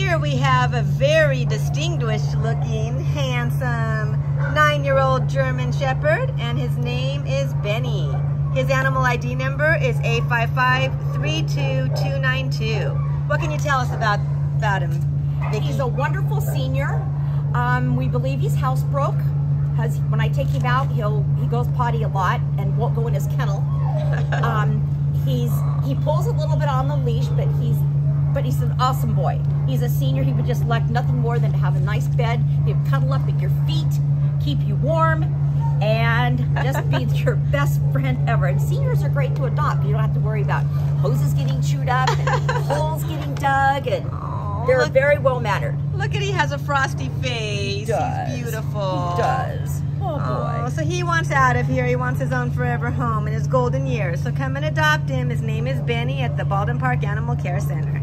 Here we have a very distinguished looking, handsome, nine-year-old German Shepherd, and his name is Benny. His animal ID number is A55-32292. What can you tell us about, about him, Vicky? He's a wonderful senior. Um, we believe he's housebroke because when I take him out, he'll he goes potty a lot and won't go in his kennel. Um, he's he pulls a little bit on the leash, but he's but he's an awesome boy. He's a senior. He would just like nothing more than to have a nice bed. He'd cuddle up at your feet, keep you warm, and just be your best friend ever. And seniors are great to adopt. You don't have to worry about hoses getting chewed up and holes getting dug, and they're look- very well mannered. Look at he has a frosty face. does. He's beautiful. He does. Oh boy. Oh, so he wants out of here. He wants his own forever home in his golden years. So come and adopt him. His name is Benny at the Baldwin Park Animal Care Center.